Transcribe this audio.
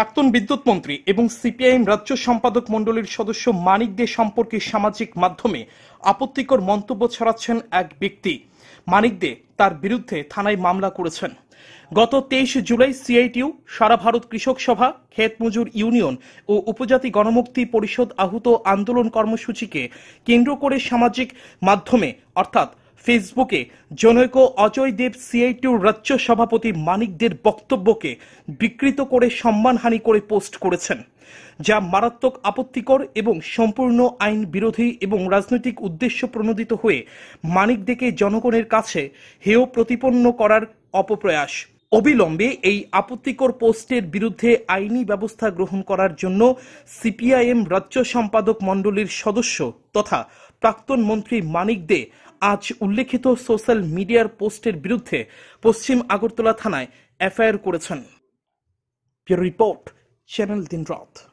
প্রাক্তন বিদ্যুৎ মন্ত্রী এবং সিপিআইএম রাজ্য সম্পাদক মণ্ডলীর সদস্য মানিক দে সম্পর্কে সামাজিক মাধ্যমে আপত্তিকর মন্তব্য ছড়াচ্ছেন এক ব্যক্তি। মানিক দে তার বিরুদ্ধে থানায় মামলা করেছেন। গত তেইশ জুলাই সিআইটিউ, সারা ভারত কৃষক সভা, ক্ষেত মজুর ইউনিয়ন ও উপজাতি গণমুক্তি পরিষদ আহুত আন্দোলন কর্মসূচিকে কেন্দ্র করে সামাজিক মাধ্যমে, অর্থাৎ ফেসবুকে জনৈক অজয় দেব সিআইটিউর রাজ্য সভাপতি মানিকদের বক্তব্যকে বিকৃত করে সম্মানহানি করে পোস্ট করেছেন, যা মারাত্মক আপত্তিকর এবং সম্পূর্ণ আইন বিরোধী এবং রাজনৈতিক উদ্দেশ্য প্রণোদিত হয়ে মানিকদেকে জনগণের কাছে হেয় প্রতিপন্ন করার অপপ্রয়াস। অবিলম্বে এই আপত্তিকর পোস্টের বিরুদ্ধে আইনি ব্যবস্থা গ্রহণ করার জন্য সিপিআইএম রাজ্য সম্পাদক মণ্ডলীর সদস্য তথা প্রাক্তন মন্ত্রী মানিক দে আজ উল্লেখিত সোশ্যাল মিডিয়ার পোস্টের বিরুদ্ধে পশ্চিম আগরতলা থানায় এফআইআর করেছেন। রিপোর্ট, চ্যানেল দিন রাত